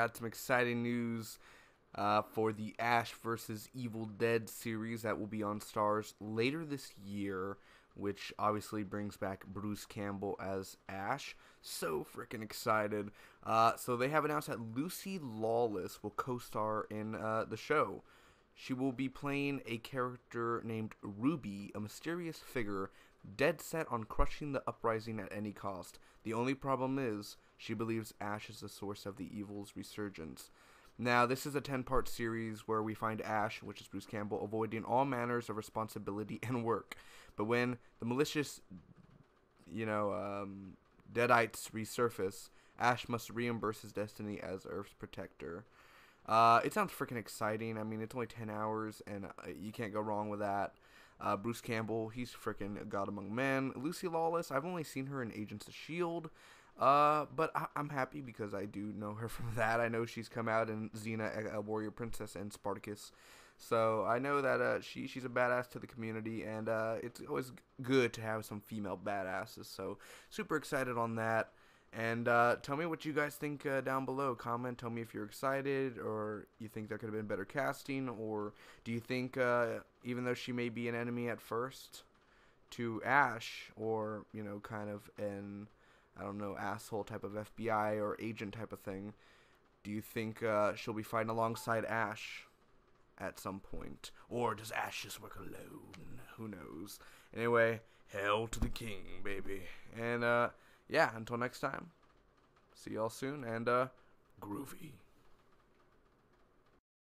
got some exciting news uh, for the Ash vs. Evil Dead series that will be on Starz later this year, which obviously brings back Bruce Campbell as Ash. So freaking excited. Uh, so they have announced that Lucy Lawless will co star in uh, the show. She will be playing a character named Ruby, a mysterious figure dead set on crushing the uprising at any cost. The only problem is, she believes Ash is the source of the evil's resurgence. Now, this is a 10 part series where we find Ash, which is Bruce Campbell, avoiding all manners of responsibility and work. But when the malicious, you know, um, Deadites resurface, Ash must reimburse his destiny as Earth's protector. Uh, it sounds freaking exciting. I mean, it's only 10 hours, and uh, you can't go wrong with that. Uh, Bruce Campbell, he's freaking god among men. Lucy Lawless, I've only seen her in Agents of S.H.I.E.L.D., uh, but I- am happy because I do know her from that. I know she's come out in Xena, a Warrior Princess, and Spartacus. So I know that uh, she she's a badass to the community, and uh, it's always good to have some female badasses. So super excited on that. And uh, tell me what you guys think uh, down below. Comment. Tell me if you're excited or you think there could have been better casting, or do you think uh, even though she may be an enemy at first to Ash, or you know, kind of an I don't know asshole type of FBI or agent type of thing, do you think uh, she'll be fighting alongside Ash at some point, or does Ash just work alone? Who knows? Anyway, hell to the king, baby, and uh yeah, until next time, see y'all soon, and uh, groovy.